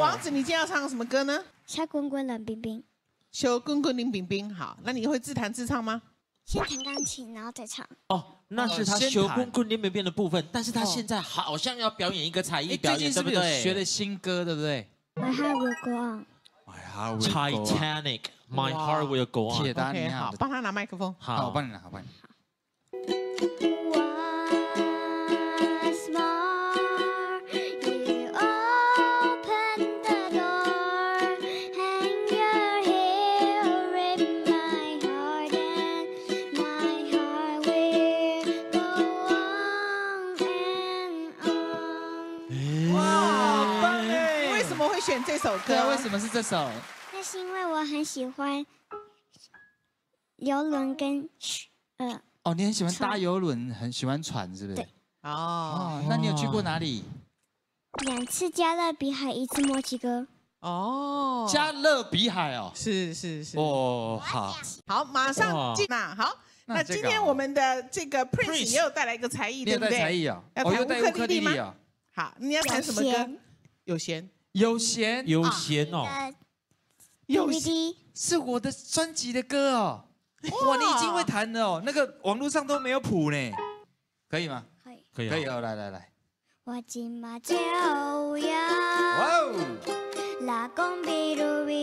王子，你今天要唱什么歌呢？小滚滚冷冰冰。小滚滚冷冰冰，好，那你会自弹自唱吗？先弹钢琴，然后再唱。哦，那是他先弹修滚滚冷冰冰的部分，但是他现在好像要表演一个才艺哎，表演，最近是不是有对不对？学的新歌，对不对？My heart will go on。Titanic, My Heart Will Go On。达 OK，尼号好，，帮他拿麦克风。好，我帮你拿，我帮你会选这首歌？对啊，为什么是这首？那是因为我很喜欢游轮跟呃哦，你很喜欢搭船游轮，很喜欢船，是不是对？哦，哦，那你有去过哪里？两次加勒比海，一次墨西哥。哦，加勒比海哦。是是是。哦，好，好，马上那好，那今天我们的这个 Prince 也有带来一个才艺，你有对不对？带才艺啊，要弹乌克丽丽丽吗好，你要弹什么歌有弦？有弦，有弦，哦，呃有弦。DVD 是我的专辑的歌哦。哇，你已经会弹了哦，那个网络上都没有谱呢，可以吗？可以。可以哦。可以哦，来来来，我今嘛就要哇哦，拉公比如比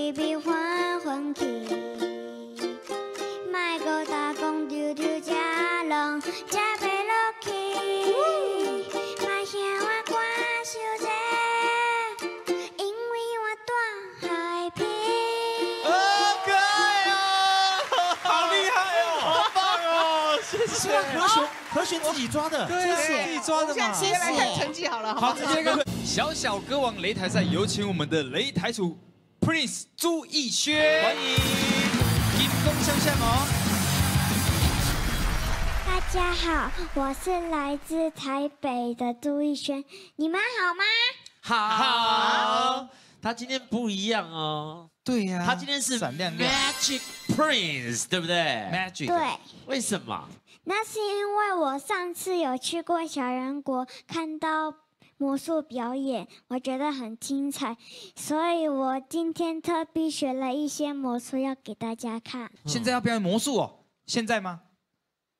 谢谢。和弦和弦自己抓的，对啊，自己抓的嘛我们现在。直接来看成绩好了，好直接跟 小小歌王擂台赛，有请我们的擂台主 Prince 朱逸轩，欢迎，金风向下哦。大家好，我是来自台北的朱逸轩，你们好吗？好。他今天不一样哦，对呀他今天是闪亮亮 Magic Prince，对不对？Magic，对，为什么？那是因为我上次有去过小人国，看到魔术表演，我觉得很精彩，所以我今天特地学了一些魔术要给大家看。现在要表演魔术哦，现在吗？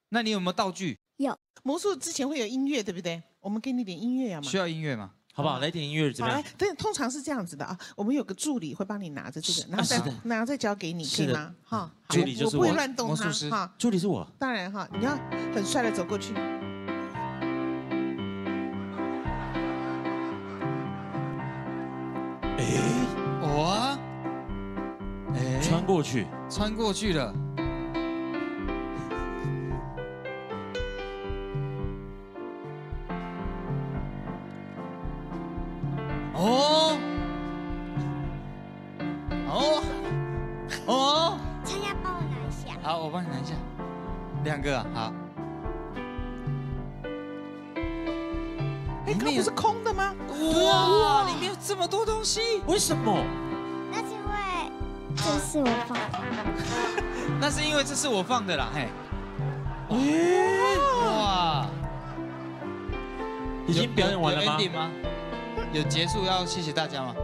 那你有没有道具？有魔术之前会有音乐，对不对？我们给你点音乐呀嘛需。要音乐吗？好不好？来点音乐怎，么样？，来对，通常是这样子的啊。我们有个助理会帮你拿着这个，然后再是的然后再交给你，可以吗？哈，好助理就是我我不会乱动哈。助理是我，当然哈，你要很帅的走过去。哎，我，哎穿过去，穿过去了。我帮你拿一下，两个啊，好。哎，刚不是空的吗？哇，里面有这么多东西，为什么？那是因为这是我放的。那是因为这是我放的啦，嘿。哎，哇，已经表演完了吗有结束要谢谢大家吗？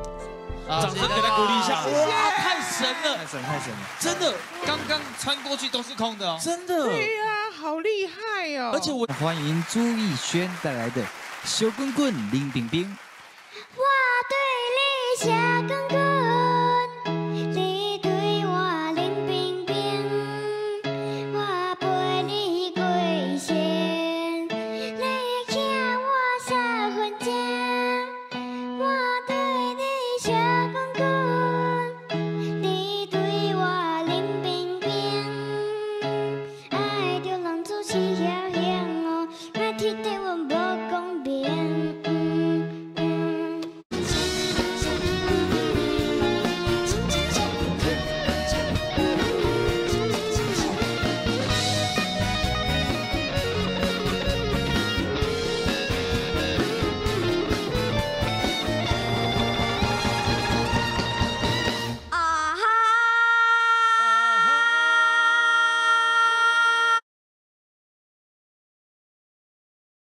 啊掌声给他鼓励一下！哇，太神了，太神太神了！真的刚刚穿过去都是空的哦。真的，对呀，好厉害哦！而且我欢迎朱逸轩带来的《小滚滚林冰冰》。我对你写滚